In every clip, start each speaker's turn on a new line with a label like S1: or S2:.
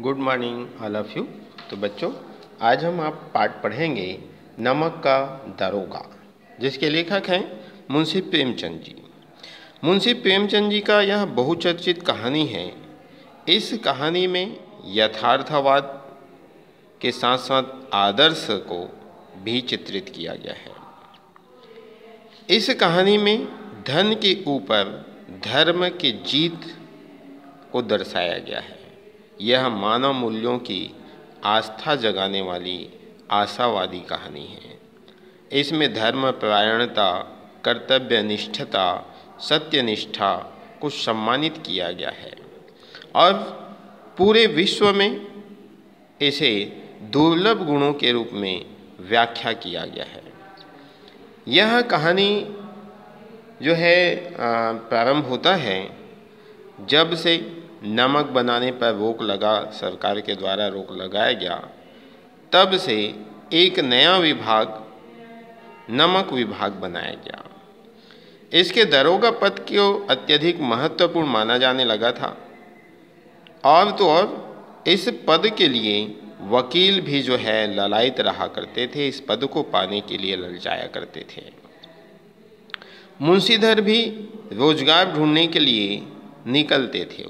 S1: Good morning all of you तो बच्चों, आज हम आप पाठ पढ़ेंगे नमक का दरोगा, जिसके लेखक हैं मुंशी प्रेमचंद जी। मुंशी प्रेमचंद जी का यह बहुचर्चित कहानी है। इस कहानी में यथार्थवाद के साथ साथ आदर्श को भी चित्रित किया गया है। इस कहानी में धन के ऊपर धर्म की जीत को दर्शाया गया है। यह मानव मूल्यों की आस्था जगाने वाली आशावादी कहानी है। इसमें धर्म, परायणता, कर्तव्य निष्ठता, सत्यनिष्ठा को सम्मानित किया गया है और पूरे विश्व में इसे दुर्लभ गुणों के रूप में व्याख्या किया गया है। यह कहानी जो है प्रारंभ होता है जब से नमक बनाने पर रोक लगा, सरकार के द्वारा रोक लगाया गया। तब से एक नया विभाग, नमक विभाग बनाया गया। इसके दरोगा पद को अत्यधिक महत्वपूर्ण माना जाने लगा था। और तो और, इस पद के लिए वकील भी जो है, ललायत रहा करते थे, इस पद को पाने के लिए ललचाया करते थे। मुंशीधर भी रोज़गार ढूँढने के लिए निकलते थे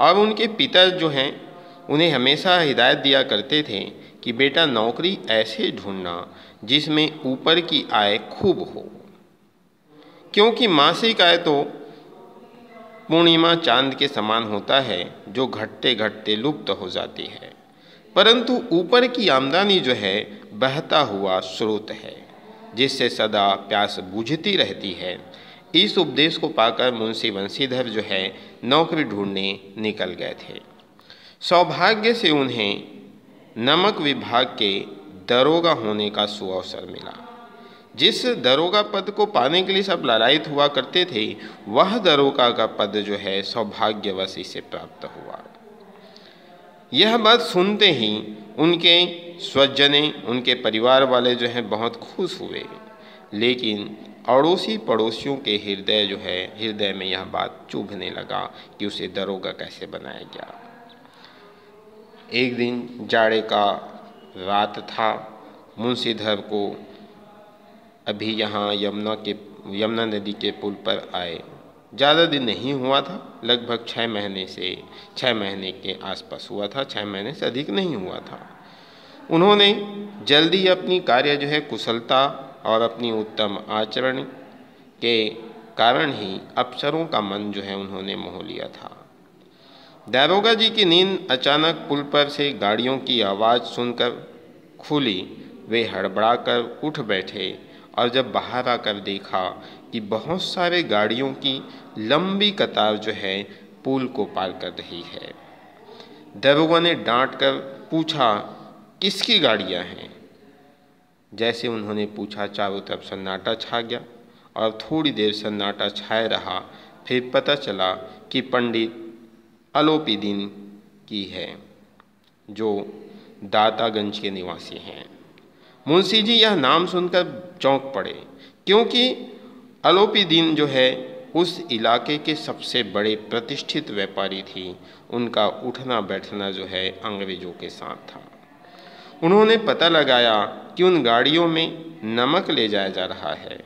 S1: और उनके पिता जो हैं, उन्हें हमेशा हिदायत दिया करते थे कि बेटा नौकरी ऐसे ढूंढना जिसमें ऊपर की आय खूब हो। क्योंकि मासिक आय तो पूर्णिमा चाँद के समान होता है, जो घटते घटते लुप्त हो जाती है। परंतु ऊपर की आमदनी जो है, बहता हुआ स्रोत है, जिससे सदा प्यास बुझती रहती है। इस उपदेश को पाकर मुंशी वंशीधर जो है नौकरी ढूँढने निकल गए थे। सौभाग्य से उन्हें नमक विभाग के दरोगा होने का सुअवसर मिला। जिस दरोगा पद को पाने के लिए सब ललायत हुआ करते थे, वह दरोगा का पद जो है सौभाग्यवश इसे प्राप्त हुआ। यह बात सुनते ही उनके स्वजने, उनके परिवार वाले जो हैं बहुत खुश हुए। लेकिन अड़ोसी पड़ोसियों के हृदय जो है, हृदय में यह बात चुभने लगा कि उसे दरोगा कैसे बनाया गया। एक दिन जाड़े का रात था, मुंशीधर को अभी यहाँ यमुना के, यमुना नदी के पुल पर आए। ज़्यादा दिन नहीं हुआ था, लगभग छः महीने से छः महीने के आसपास हुआ था छः महीने से अधिक नहीं हुआ था। उन्होंने जल्दी अपनी कार्य जो है कुशलता और अपनी उत्तम आचरण के कारण ही अफसरों का मन जो है उन्होंने मोह लिया था। दारोगा जी की नींद अचानक पुल पर से गाड़ियों की आवाज़ सुनकर खुली। वे हड़बड़ाकर उठ बैठे और जब बाहर आकर देखा कि बहुत सारे गाड़ियों की लंबी कतार जो है पुल को पार कर रही है, दरोगा ने डांट कर पूछा, किसकी गाड़ियाँ हैं? जैसे उन्होंने पूछा, चारों तरफ़ सन्नाटा छा गया और थोड़ी देर सन्नाटा छाए रहा, फिर पता चला कि पंडित अलोपी दिन की है, जो दातागंज के निवासी हैं। मुंशी जी, यह नाम सुनकर चौंक पड़े, क्योंकि अलोपी दिन जो है, उस इलाके के सबसे बड़े प्रतिष्ठित व्यापारी थी। उनका उठना बैठना जो है, अंग्रेज़ों के साथ था। उन्होंने पता लगाया कि उन गाड़ियों में नमक ले जाया जा रहा है।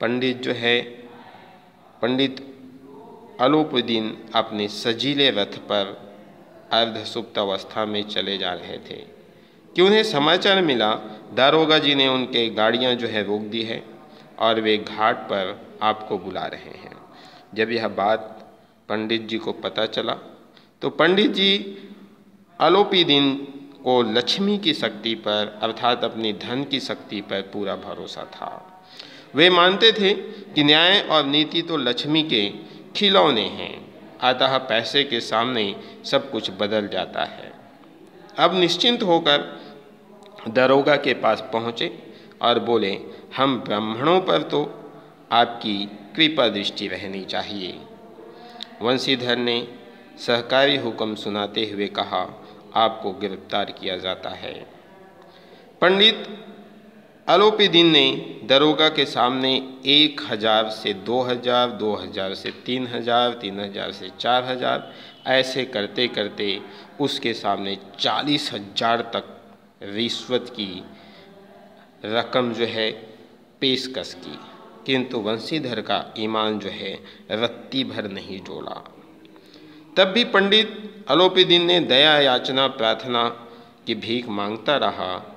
S1: पंडित जो है, पंडित अलोपुद्दीन अपने सजीले रथ पर अर्धसुप्त अवस्था में चले जा रहे थे। कि उन्हें समाचार मिला, दारोगा जी ने उनके गाड़ियाँ जो है रोक दी है और वे घाट पर आपको बुला रहे हैं। जब यह बात पंडित जी को पता चला तो पंडित जी अलोपी दिन को लक्ष्मी की शक्ति पर, अर्थात अपनी धन की शक्ति पर पूरा भरोसा था। वे मानते थे कि न्याय और नीति तो लक्ष्मी के खिलौने हैं, अतः पैसे के सामने सब कुछ बदल जाता है। अब निश्चिंत होकर दरोगा के पास पहुँचे और बोले, हम ब्राह्मणों पर तो आपकी कृपा दृष्टि रहनी चाहिए। वंशीधर ने सहकारी हुक्म सुनाते हुए कहा आपको गिरफ़्तार किया जाता है। पंडित आलोपी दिन ने दरोगा के सामने एक हज़ार से दो हज़ार दो हज़ार से तीन हज़ार तीन हज़ार से चार हज़ार, ऐसे करते करते उसके सामने चालीस हज़ार तक रिश्वत की रकम जो है पेशकश की। किंतु वंशीधर का ईमान जो है रत्ती भर नहीं जोड़ा तब भी पंडित अलोपीदीन ने दया याचना प्रार्थना की भीख माँगता रहा।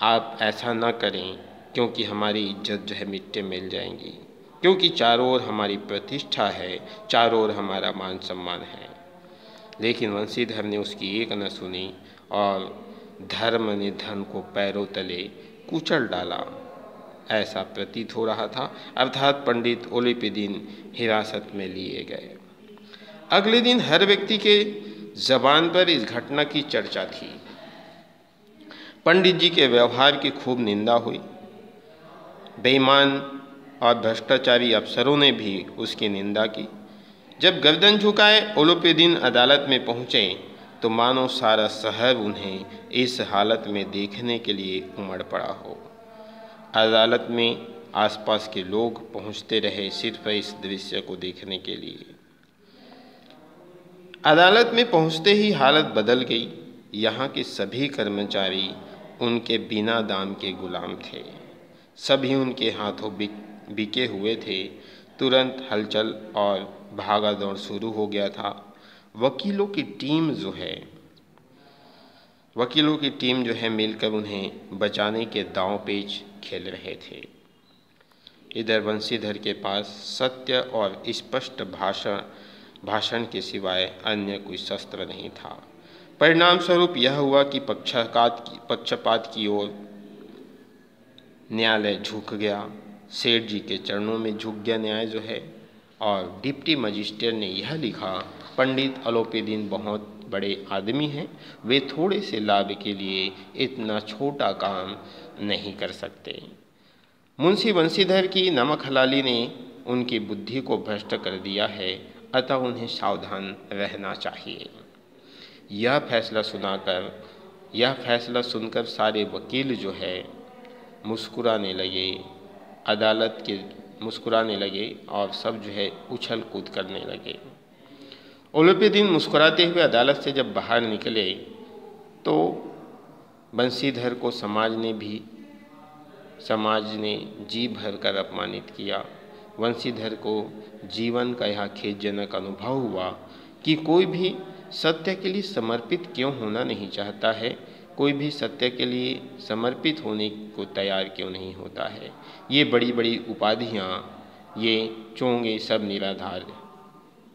S1: आप ऐसा न करें, क्योंकि हमारी इज़्ज़त जो है मिट्टे मिल जाएँगी। क्योंकि चारों ओर हमारी प्रतिष्ठा है, चारों ओर हमारा मान सम्मान है। लेकिन वंशीधर ने उसकी एक न सुनी और धर्म ने धन को पैरों तले कुचल डाला। ऐसा प्रतीत हो रहा था, अर्थात पंडित ओलिपिदीन हिरासत में लिए गए। अगले दिन हर व्यक्ति के जबान पर इस घटना की चर्चा थी। पंडित जी के व्यवहार की खूब निंदा हुई। बेईमान और भ्रष्टाचारी अफसरों ने भी उसकी निंदा की। जब गर्दन झुकाए ओलोपेदीन अदालत में पहुँचे तो मानो सारा शहर उन्हें इस हालत में देखने के लिए उमड़ पड़ा हो। अदालत में आसपास के लोग पहुँचते रहे सिर्फ़ इस दृश्य को देखने के लिए। अदालत में पहुँचते ही हालत बदल गई। यहाँ के सभी कर्मचारी उनके बिना दाम के गुलाम थे। सभी उनके हाथों बिक हुए थे। तुरंत हलचल और भागा दौड़ शुरू हो गया था। वकीलों की टीम जो है, वकीलों की टीम जो है मिलकर उन्हें बचाने के दांव पेच खेल रहे थे। इधर वंशीधर के पास सत्य और स्पष्ट भाषण भाषण के सिवाय अन्य कोई शस्त्र नहीं था। परिणाम स्वरूप यह हुआ कि पक्षपात की पक्षपात की ओर न्यायालय झुक गया। सेठ जी के चरणों में झुक गया न्याय जो है और डिप्टी मजिस्ट्रेट ने यह लिखा, पंडित अलोपीदीन बहुत बड़े आदमी हैं। वे थोड़े से लाभ के लिए इतना छोटा काम नहीं कर सकते। मुंशी बंशीधर की नमक हलाली ने उनकी बुद्धि को भ्रष्ट कर दिया है। अतः उन्हें सावधान रहना चाहिए। यह फैसला सुनाकर, यह फैसला सुनकर सारे वकील जो है, मुस्कुराने लगे। अदालत के मुस्कुराने लगे और सब जो है उछल कूद करने लगे। ओलपे दिन मुस्कुराते हुए अदालत से जब बाहर निकले तो बंसीधर को समाज ने भी, समाज ने जी भर कर अपमानित किया। वंशीधर को जीवन का यह खेदजनक अनुभव हुआ कि कोई भी सत्य के लिए समर्पित क्यों होना नहीं चाहता है, कोई भी सत्य के लिए समर्पित होने को तैयार क्यों नहीं होता है। ये बड़ी बड़ी उपाधियाँ, ये चोंगे सब निराधार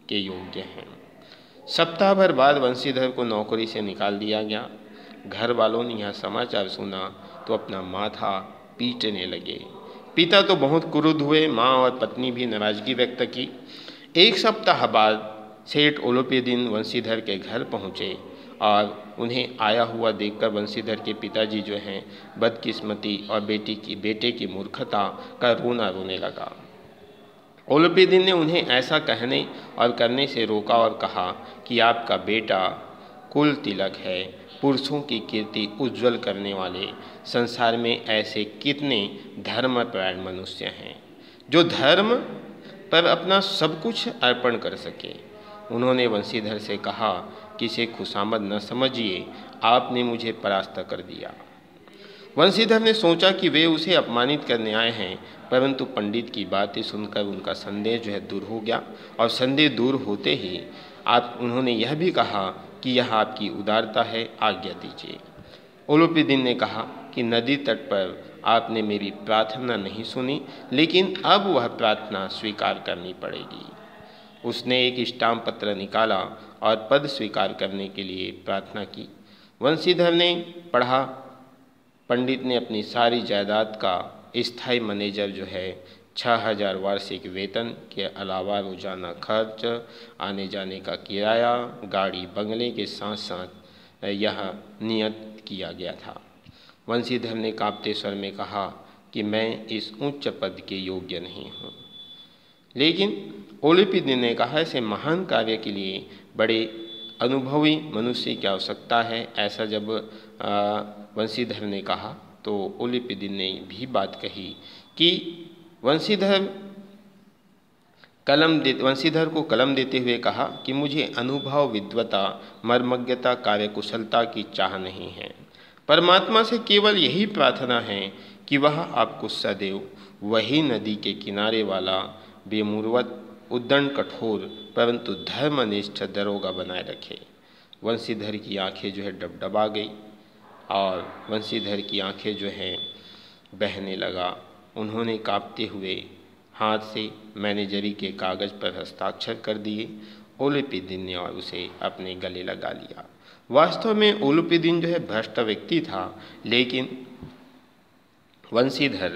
S1: के योग्य हैं। सप्ताह भर बाद वंशीधर को नौकरी से निकाल दिया गया। घर वालों ने यह समाचार सुना तो अपना माथा पीटने लगे। पिता तो बहुत क्रुद्ध हुए, माँ और पत्नी भी नाराज़गी व्यक्त की। एक सप्ताह बाद सेठ ओलोपीदीन वंशीधर के घर पहुँचे और उन्हें आया हुआ देखकर वंशीधर के पिताजी जो हैं, बदकिस्मती और बेटी की, बेटे की मूर्खता का रोना रोने लगा। ओलोपीदीन ने उन्हें ऐसा कहने और करने से रोका और कहा कि आपका बेटा कुल तिलक है पुरुषों की कीर्ति उज्जवल करने वाले संसार में ऐसे कितने धर्मपरायण मनुष्य हैं, जो धर्म पर अपना सब कुछ अर्पण कर सके। उन्होंने वंशीधर से कहा कि इसे खुशामद न समझिए, आपने मुझे परास्त कर दिया। वंशीधर ने सोचा कि वे उसे अपमानित करने आए हैं, परंतु पंडित की बातें सुनकर उनका संदेह जो है दूर हो गया, और संदेह दूर होते ही आप, उन्होंने यह भी कहा कि यह आपकी उदारता है, आज्ञा दीजिए। ओलोपीदीन ने कहा कि नदी तट पर आपने मेरी प्रार्थना नहीं सुनी, लेकिन अब वह प्रार्थना स्वीकार करनी पड़ेगी। उसने एक स्टाम्प पत्र निकाला और पद स्वीकार करने के लिए प्रार्थना की। वंशीधर ने पढ़ा, पंडित ने अपनी सारी जायदाद का स्थायी मैनेजर जो है छः हज़ार वार्षिक वेतन के अलावा रोज़ाना खर्च आने जाने का किराया, गाड़ी बंगले के साथ साथ यह नियत किया गया था। वंशीधर ने कांपते स्वर में कहा कि मैं इस उच्च पद के योग्य नहीं हूँ। लेकिन ओलिपिद ने कहा, ऐसे महान कार्य के लिए बड़े अनुभवी मनुष्य की आवश्यकता है। ऐसा जब वंशीधर ने कहा तो ओलिपिदिन ने भी बात कही कि वंशीधर कलम दे वंशीधर को कलम देते हुए कहा कि मुझे अनुभव विद्वता, मर्मज्ञता, कार्यकुशलता की चाह नहीं है। परमात्मा से केवल यही प्रार्थना है कि वह आपको सदैव वही नदी के किनारे वाला बेमुरवत, उद्दंड, कठोर, परंतु धर्मनिष्ठ दरोगा बनाए रखे। वंशीधर की आँखें जो है डबडबा गई और वंशीधर की आँखें जो हैं बहने लगा। उन्होंने कांपते हुए हाथ से मैनेजरी के कागज़ पर हस्ताक्षर कर दिए। ओलिपिदिन ने और उसे अपने गले लगा लिया। वास्तव में ओलुपिदिन जो है भ्रष्ट व्यक्ति था, लेकिन वंशीधर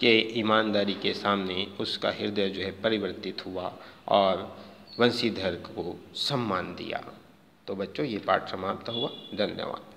S1: के ईमानदारी के सामने उसका हृदय जो है परिवर्तित हुआ और वंशीधर को सम्मान दिया। तो बच्चों, ये पाठ समाप्त हुआ। धन्यवाद।